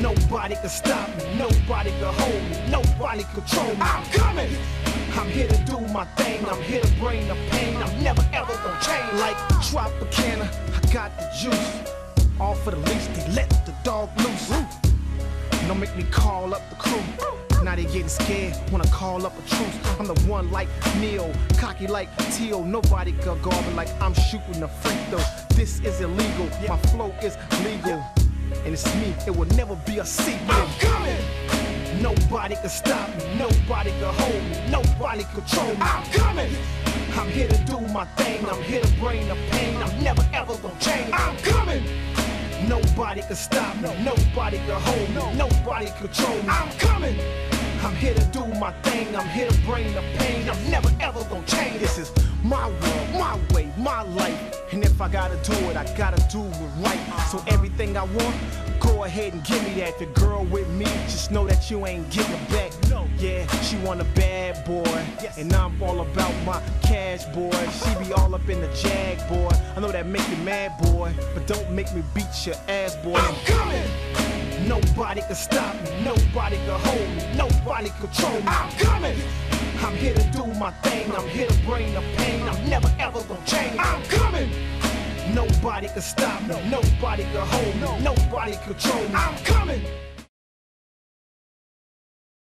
Nobody can stop me, nobody can hold me, nobody control me. I'm coming. I'm here to do my thing, I'm here to bring the pain. I'm never ever gonna change. Like Tropicana, I got the juice. All for the least, they let the dog loose. Don't make me call up the crew. Now they getting scared when I call up a truce. I'm the one like Neil, cocky like Teal. Nobody can guard me like I'm shooting a free throw. This is illegal, my flow is legal. And it's me, it will never be a secret. I'm coming! Nobody can stop me, nobody can hold me, nobody control me. I'm coming! I'm here to do my thing, I'm here to bring the pain. I'm never ever gonna change. I'm coming! Nobody can stop me, nobody can hold me, nobody control me. I'm coming! I'm here to do my thing, I'm here to bring the pain. I'm never ever gonna change. This is my world, my way, my life. And if I gotta do it, I gotta do it right. So everything I want, go ahead and give me that. The girl with me, just know that you ain't getting it back. No. Yeah, she want a bad boy, Yes. and I'm all about my cash, boy. She be all up in the jag, boy. I know that make you mad, boy, but don't make me beat your ass, boy. I'm coming. Nobody can stop me, nobody can hold me, nobody control me. I'm coming. I'm here to do my thing, I'm here to bring the pain. I'm never ever gonna change. Nobody can stop me, nobody can hold me, nobody control me. I'm coming.